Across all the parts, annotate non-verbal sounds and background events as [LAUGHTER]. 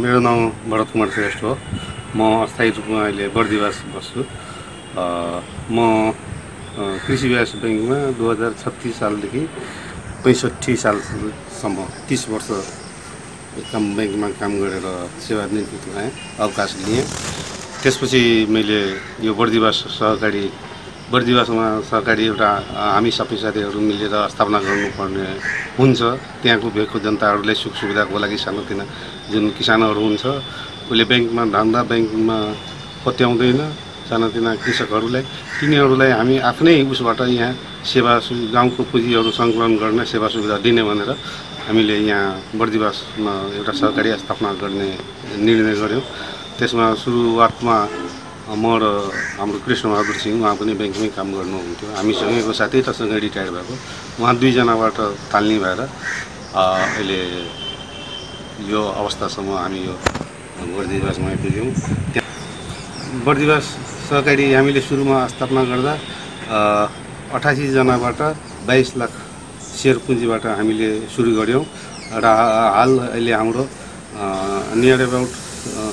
मेरो नाउँ भरत कुमार श्रेष्ठ हो। म अस्थायी रूपमा अहिले बर्दिवास बस्छु। म कृषि विकास ब्याङ्कमा दुई हजार छत्तिस सालदेखि पैँसठी सालसम्म तिस वर्ष काम ब्याङ्कमा काम गरेर सेवानिवृत्ति भएँ अवकाश लिएँ त्यसपछि मैले यो बर्दिवास सहकारी बर्दिवासमा सहकारी एउटा हामी सबै साथीहरू मिलेर स्थापना गर्नुपर्ने हुन्छ। त्यहाँको भेगको जनताहरूलाई सुख सुविधाको लागि सानोतिना जुन किसानहरू हुन्छ उसले ब्याङ्कमा धन्दा ब्याङ्कमा पत्याउँदैन सानोतिना कृषकहरूलाई। तिनीहरूलाई हामी आफ्नै उसबाट यहाँ सेवा सु गाउँको पुँजीहरू सङ्कलन गर्ने सेवा सुविधा दिने भनेर हामीले यहाँ बर्दिवासमा एउटा सहकारी स्थापना गर्ने निर्णय गऱ्यौँ। त्यसमा सुरुवातमा म र हाम्रो कृष्णबहादुर सिंह उहाँ पनि ब्याङ्कमै काम गर्नुहुन्थ्यो। हामीसँगैको साथै तसँग रिटायर भएको। उहाँ दुईजनाबाट ताल्ने भएर अहिले यो अवस्थासम्म हामी यो बर्दिवासमा आइपुग्यौँ। त्यहाँ बर्दिवास सहकारी हामीले सुरुमा स्थापना गर्दा अठासीजनाबाट बाइस लाख सेयर पुँजीबाट हामीले सुरु गऱ्यौँ र हाल अहिले हाम्रो नियर एबाउट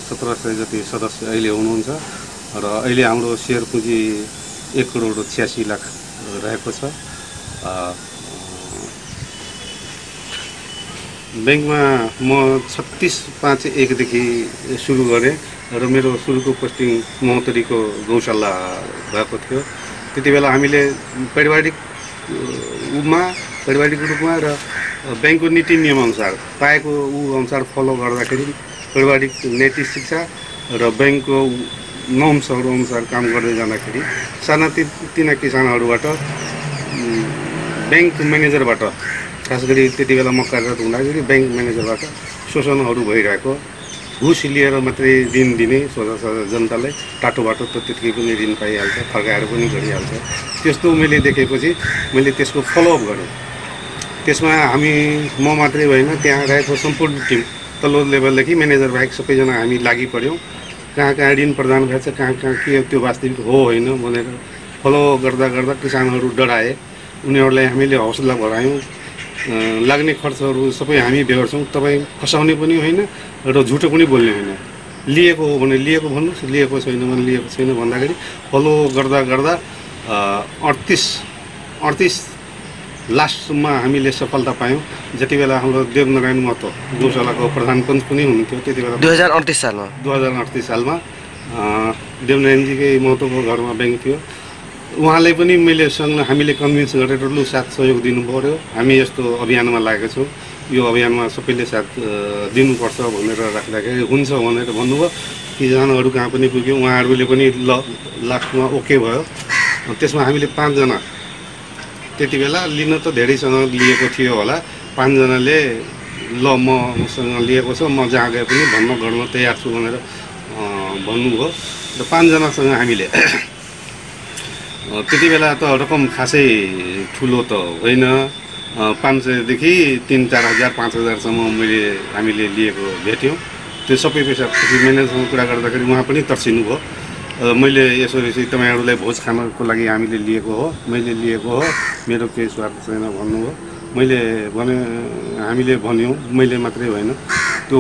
सत्र सय जति सदस्य अहिले हुनुहुन्छ र अहिले हाम्रो सेयर पुँजी एक करोड छ्यासी लाख रहेको छ। ब्याङ्कमा म छत्तिस पाँच एकदेखि सुरु गरेँ र मेरो सुरुको पोस्टिङ महोत्तरीको गौशाला भएको थियो। त्यति बेला हामीले पारिवारिक उमा पारिवारिक रूपमा र ब्याङ्कको नीति नियमअनुसार पाएको ऊ अनुसार फलो गर्दाखेरि पारिवारिक नैतिक शिक्षा र ब्याङ्कको नर्म्सहरू अनुसार काम गर्दै जाँदाखेरि साना ति तिना किसानहरूबाट ब्याङ्क म्यानेजरबाट खास गरी त्यति बेला म कार्यरत हुँदाखेरि ब्याङ्क म्यानेजरबाट शोषणहरू भइरहेको घुस लिएर मात्रै ऋण दिने सोझा सोझा जनतालाई टाटो बाटो त त्यतिकै पनि ऋण पाइहाल्छ फर्काएर पनि गरिहाल्छ। त्यस्तो मैले देखेपछि मैले त्यसको फलोअप गरेँ। त्यसमा हामी म मात्रै होइन त्यहाँ रहेको सम्पूर्ण टिम तल्लो लेभलदेखि म्यानेजर बाहेक सबैजना हामी लागि पऱ्यौँ। कहाँ कहाँ ऋण प्रदान भएछ कहाँ कहाँ के त्यो वास्तविक हो होइन भनेर फलो गर्दा गर्दा किसानहरू डराए। उनीहरूलाई हामीले हौसला अ, लाग्ने खर्चहरू सबै हामी बेहोर्छौँ तपाईँ फसाउने पनि होइन र झुटो पनि बोल्ने होइन। लिएको हो भने लिएको भन्नुहोस् लिएको छैन भने लिएको छैन भन्दाखेरि फलो गर्दा गर्दा अडतिस अडतिस लास्टमा हामीले सफलता पायौँ। जति बेला हाम्रो देवनारायण महतो गौशालाको प्रधान पञ्च पनि हुनुहुन्थ्यो त्यति बेला दुई हजार अडतिस सालमा। दुई हजार अडतिस सालमा देवनारायणजीकै महतोको घरमा ब्याङ्क थियो। उहाँलाई पनि मैले सँग हामीले कन्भिन्स गरेर लु साथ सहयोग दिनु पऱ्यो हामी यस्तो अभियानमा लागेका छौँ। यो अभियानमा सबैले साथ दिनुपर्छ भनेर राख्दाखेरि हुन्छ भनेर भन्नुभयो। किसानहरू कहाँ पनि पुग्यो। उहाँहरूले पनि ल लास्टमा ओके भयो। त्यसमा हामीले पाँचजना त्यति बेला लिन त धेरैसँग लिएको थियो होला। पाँचजनाले ल मसँग लिएको छ म जहाँ गए पनि भन्न गर्न तयार छु भनेर भन्नुभयो। र पाँचजनासँग हामीले [CLEARS THROAT] त्यति बेला त रकम खासै ठुलो त होइन। पाँच सयदेखि तिन चार हजार पाँच हजारसम्म मैले हामीले लिएको भेट्यौँ। त्यो सबै पैसा म्यानेजरसँग कुरा गर्दाखेरि उहाँ पनि तर्सिनु भयो मैले यसो तपाईँहरूलाई भोज खानको लागि हामीले लिएको हो। मैले लिएको हो। मेरो केही स्वार्थ छैन भन्नुभयो मैले भने हामीले भन्यौँ। मैले मात्रै होइन। त्यो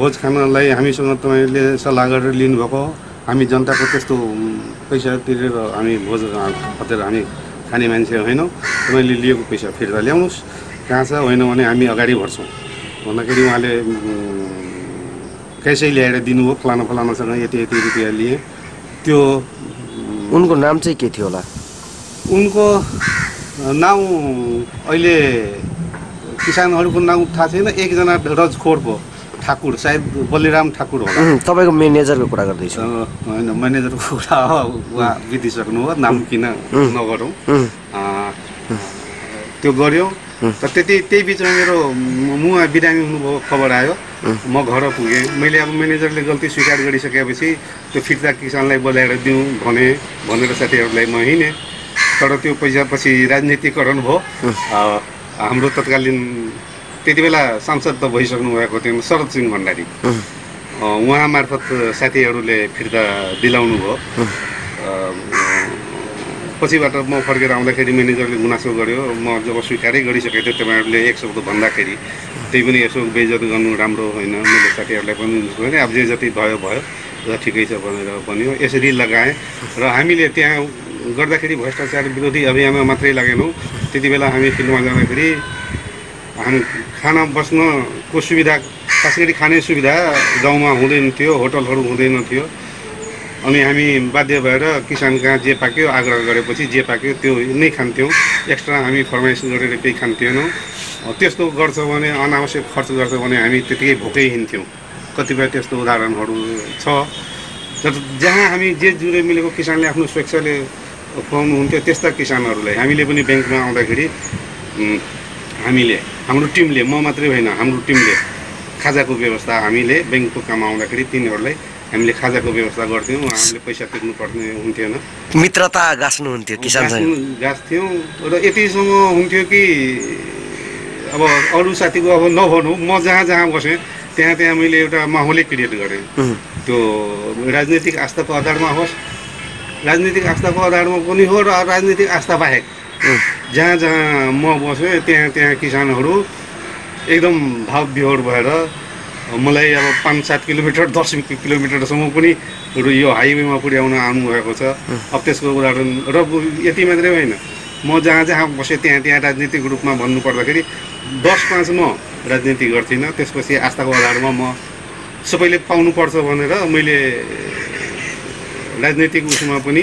भोज खानलाई हामीसँग तपाईँले सल्लाह गरेर लिनुभएको हो। हामी जनताको त्यस्तो पैसा तिरेर हामी भोज खतेर हामी खाने मान्छे होइनौँ। तपाईँले लिएको पैसा फिर्ता ल्याउनुहोस्। कहाँ छ होइन भने हामी अगाडि बढ्छौँ। भन्दाखेरि उहाँले क्यासै ल्याएर दिनुभयो। फलाना फलानासँग यति यति रुपियाँ लिएँ। त्यो उनको नाम चाहिँ के थियो होला? उनको नाउँ अहिले किसानहरूको नाउँ थाहा छैन। एकजना रजखोर पो ठाकुर सायद बलिराम ठाकुर होला। उम्, तपाईँको म्यानेजरको कुरा गर्दैछु। होइन म्यानेजरको कुरा हो। उहाँ बितिसक्नुभयो। नाम किन नगरौँ। त्यो गऱ्यौँ। त त्यति त्यही बिचमा मेरो मुवा बिरामी हुनुभयो खबर आयो। म घर पुगेँ। मैले अब म्यानेजरले गल्ती स्वीकार गरिसकेपछि त्यो फिर्ता किसानलाई बोलाएर दिउँ भने भनेर साथीहरूलाई म हिँडेँ। तर त्यो पैसा पछि राजनीतिकरण भयो। हाम्रो तत्कालीन त्यति बेला सांसद त भइसक्नु भएको थियो शरद सिंह भण्डारी। उहाँ मार्फत साथीहरूले फिर्ता दिलाउनु भयो। पछिबाट म फर्केर आउँदाखेरि म्यानेजरले गुनासो गर्यो। म जब स्वीकारै गरिसकेको थिएँ तपाईँहरूले एक शब्द भन्दाखेरि त्यही पनि यसो बेइज्जत गर्नु राम्रो होइन। मैले साथीहरूलाई पनि अब जे जति भयो भयो। र ठिकै छ भनेर भन्यो। यसरी लगाएँ र हामीले त्यहाँ गर्दाखेरि भ्रष्टाचार विरोधी अभियानमा मात्रै लागेनौँ। त्यति बेला हामी फिल्डमा जाँदाखेरि हामी खाना बस्नको सुविधा खास गरी खाने सुविधा गाउँमा हुँदैन थियो होटलहरू हुँदैन थियो। अनि हामी बाध्य भएर किसान कहाँ जे पाक्यो आग्रह गरेपछि जे पाक्यो त्यो नै खान्थ्यौँ। एक्स्ट्रा हामी फरमाइस गरेर केही खान्थेनौँ। त्यस्तो गर्छ भने अनावश्यक खर्च गर्छ भने हामी त्यतिकै भोकै हिँड्थ्यौँ। कतिपय त्यस्तो उदाहरणहरू छ। जहाँ हामी जे जुरे मिलेको किसानले आफ्नो स्वेच्छाले खुवाउनुहुन्थ्यो त्यस्ता किसानहरूलाई हामीले पनि ब्याङ्कमा आउँदाखेरि हामीले हाम्रो टिमले म मात्रै होइन हाम्रो टिमले खाजाको व्यवस्था हामीले ब्याङ्कको काम आउँदाखेरि तिनीहरूलाई हामीले खाजाको व्यवस्था गर्थ्यौँ हामीले पैसा तिर्नु पर्ने हुन्थेन। मित्रता गाँच्नुहुन्थ्यो किसानसँग गाँच्नु- गाँच्थ्यौँ र यतिसम्म हुन्थ्यो कि अब अरू साथीको अब नभनौँ म जहाँ जहाँ बसेँ त्यहाँ त्यहाँ मैले एउटा माहौलै क्रिएट गरेँ। त्यो राजनैतिक आस्थाको आधारमा होस् राजनीतिक आस्थाको आधारमा पनि हो र राजनीतिक आस्था बाहेक। जहाँ जहाँ म बसेँ त्यहाँ त्यहाँ किसानहरू एकदम भाव विहोर भएर मलाई अब पाँच सात किलोमिटर दस किलोमिटरसम्म पनि यो हाइवेमा पुर्याउन आउनुभएको छ। अब त्यसको उदाहरण र यति मात्रै होइन। म जहाँ जहाँ बसेँ त्यहाँ त्यहाँ राजनीतिक रूपमा भन्नुपर्दाखेरि दस पाँच म राजनीति गर्थिनँ। त्यसपछि आस्थाको आधारमा म सबैले पाउनुपर्छ भनेर मैले राजनैतिक उसमा पनि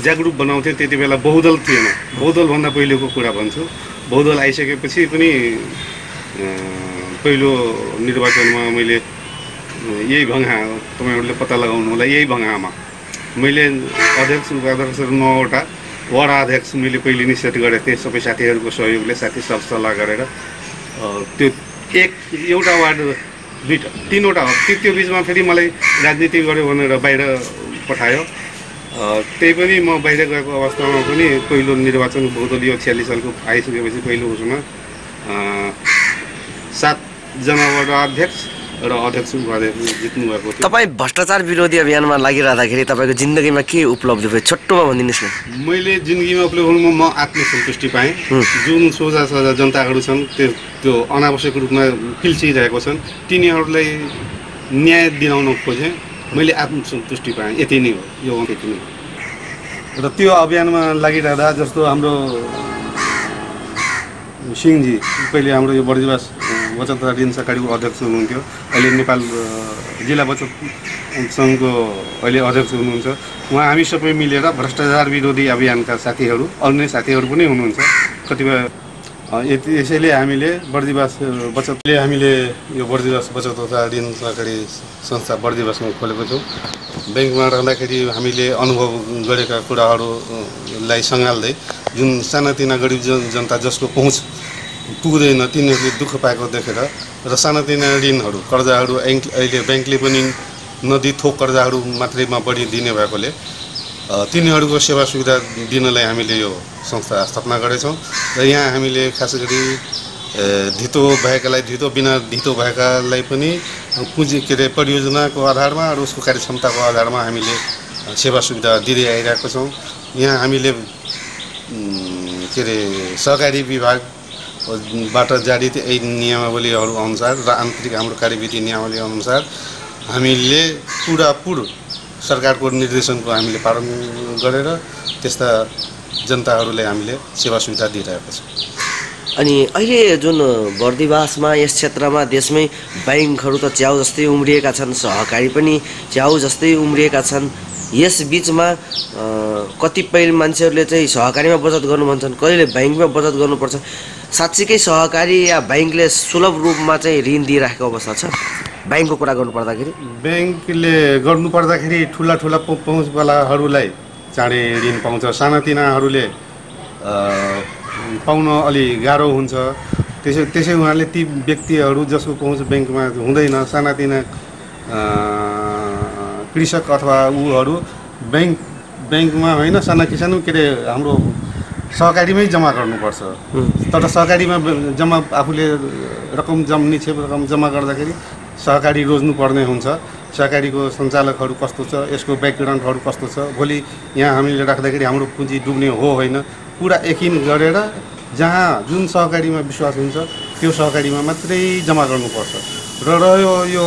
जागरुक बनाउँथेँ। त्यति बेला बहुदल थिएन। बहुदलभन्दा पहिलेको कुरा भन्छु। बहुदल आइसकेपछि पनि पहिलो निर्वाचनमा मैले यही भङ्गा तपाईँहरूले पत्ता लगाउनु होला यही भङ्गामा मैले अध्यक्ष उपाध्यक्ष र नौवटा वडा अध्यक्ष मैले पहिले नै सेट गरेको थिएँ सबै साथीहरूको सहयोगले साथी सब सल्लाह गरेर त्यो एक एउटा वार्ड दुईवटा तिनवटा हो। त्यो त्यो बिचमा फेरि मलाई राजनीति गर्यो भनेर बाहिर पठायो। त्यही पनि म बाहिर गएको अवस्थामा पनि पहिलो निर्वाचन बहुदलीय छ्यालिस सालको आइसकेपछि पहिलो उसमा। अ, सातजना वडा अध्यक्ष र अध्यक्ष जित्नुभएको थियो। तपाईँ भ्रष्टाचार विरोधी अभियानमा लागिरहँदाखेरि तपाईँको जिन्दगीमा के उपलब्धि भयो? छोटोमा भनिदिनुहोस् न। मैले जिन्दगीमा उपलब्धिमा म आत्मसन्तुष्टि पाएँ। जुन सोझा सोझा जनताहरू छन् त्यो त्यो अनावश्यक रूपमा पिल्सिरहेको छन् तिनीहरूलाई न्याय दिलाउन खोजेँ। मैले आत्मसन्तुष्टि पाएँ। यति नै हो। यो यति नै हो। र त्यो अभियानमा लागिरहँदा जस्तो हाम्रो सिंहजी पहिले हाम्रो यो बर्दिवास बचत ऋण सहकारीको अध्यक्ष हुनुहुन्थ्यो। अहिले नेपाल जिल्ला बचत सङ्घको अहिले अध्यक्ष हुनुहुन्छ। उहाँ हामी सबै मिलेर भ्रष्टाचार विरोधी अभियानका साथीहरू अन्य साथीहरू पनि हुनुहुन्छ। कतिपय यति यसैले हामीले बर्दिवास बचतले हामीले यो बर्दिवास बचत तथा ऋण सहकारी संस्था बर्दिवासमा खोलेको छौँ। ब्याङ्कमा रहँदाखेरि हामीले अनुभव गरेका कुराहरूलाई सँगाल्दै जुन सानातिना गरिब जन जनता जसको पहुँच पुग्दैन तिनीहरूले दुःख पाएको देखेर र सानातिना ऋणहरू कर्जाहरू अहिले ब्याङ्कले पनि नदी थोक कर्जाहरू मात्रैमा बढी दिने भएकोले तिनीहरूको सेवा सुविधा दिनलाई हामीले यो संस्था स्थापना गरेछौँ र यहाँ हामीले खास गरी धितो भएकालाई धितो बिना धितो भएकालाई पनि पुँजी के अरे परियोजनाको आधारमा र उसको कार्यक्षमताको आधारमा हामीले सेवा सुविधा दिँदै आइरहेको छौँ। यहाँ हामीले के अरे सहकारी विभागबाट जारी यही नियमावलीहरू अनुसार र आन्तरिक हाम्रो कार्यविधि नियमावली अनुसार हामीले पुरापुर सरकारको निर्देशनको हामीले पालन गरेर त्यस्ता जनताहरूलाई हामीले सेवा सुविधा दिइरहेको छौँ। अनि अहिले जुन बर्दिवासमा यस क्षेत्रमा देशमै ब्याङ्कहरू त च्याउ जस्तै उम्रिएका छन् सहकारी पनि च्याउ जस्तै उम्रिएका छन् यस बिचमा कतिपय मान्छेहरूले चाहिँ सहकारीमा बचत गर्नु भन्छन् कहिले ब्याङ्कमा बचत गर्नुपर्छ। साँच्चीकै सहकारी या ब्याङ्कले सुलभ रूपमा चाहिँ ऋण दिइराखेको अवस्था छ। ब्याङ्कको कुरा गर्नु पर्दाखेरि ब्याङ्कले गर्नुपर्दाखेरि ठुला ठुला पहुँ- पहुँचवालाहरूलाई चाँडै ऋण पाउँछ। सानातिनाहरूले पाउन अलि गाह्रो हुन्छ। त्यसै त्यसै उहाँले ती व्यक्तिहरू जसको पहुँच ब्याङ्कमा हुँदैन। सानातिना कृषक अथवा ऊहरू ब्याङ्क ब्याङ्कमा होइन साना किसान के अरे हाम्रो सहकारीमै जम्मा गर्नुपर्छ। तर सहकारीमा जम्मा आफूले रकम जम निक्षेप रकम जम्मा गर्दाखेरि सहकारी रोज्नु पर्ने हुन्छ। सहकारीको सञ्चालकहरू कस्तो छ यसको ब्याकग्राउन्डहरू कस्तो छ भोलि यहाँ हामीले राख्दाखेरि हाम्रो पुँजी डुब्ने हो होइन। पुरा यकिन गरेर जहाँ जुन सहकारीमा विश्वास हुन्छ त्यो सहकारीमा मात्रै जम्मा गर्नुपर्छ। र रह्यो यो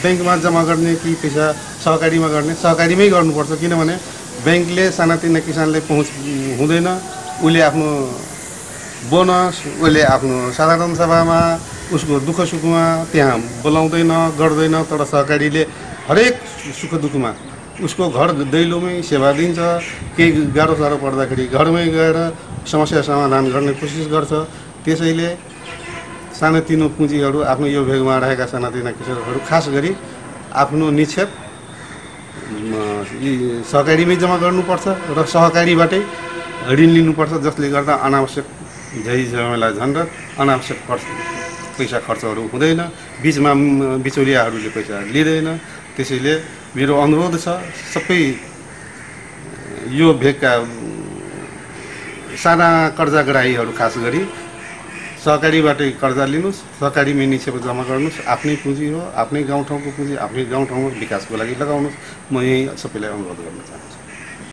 ब्याङ्कमा जम्मा गर्ने कि पैसा सहकारीमा गर्ने सहकारीमै गर्नुपर्छ किनभने ब्याङ्कले सानातिना किसानले पहुँच हुँदैन। उसले आफ्नो बोनस उसले आफ्नो साधारण सभामा उसको दुःख सुखमा त्यहाँ बोलाउँदैन गर्दैन तर सहकारीले हरेक सुख दुःखमा उसको घर दैलोमै सेवा दिन्छ। केही गाह्रो साह्रो पर्दाखेरि घरमै गएर समस्या समाधान गर्ने कोसिस गर्छ। त्यसैले सानोतिनो पुँजीहरू आफ्नो यो भेगमा रहेका सानातिना किसानहरू खास गरी आफ्नो निक्षेप सहकारीमै जम्मा गर्नुपर्छ र सहकारीबाटै ऋण लिनुपर्छ जसले गर्दा अनावश्यक झै झमेला झन्झट अनावश्यक खर्च पैसा खर्चहरू हुँदैन बिचमा बिचौलियाहरूले पैसा लिँदैन। त्यसैले मेरो अनुरोध छ सबै यो भेगका साना कर्जाग्राहीहरू खास गरी सहकारीबाटै कर्जा लिनुहोस् सहकारीमै निक्षेप जम्मा गर्नुहोस् आफ्नै पुँजी हो आफ्नै गाउँठाउँको पुँजी आफ्नै गाउँठाउँको विकासको लागि लगाउनुहोस्। म यही सबैलाई अनुरोध गर्न चाहन्छु।